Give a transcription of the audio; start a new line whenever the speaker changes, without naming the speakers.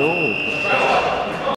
No.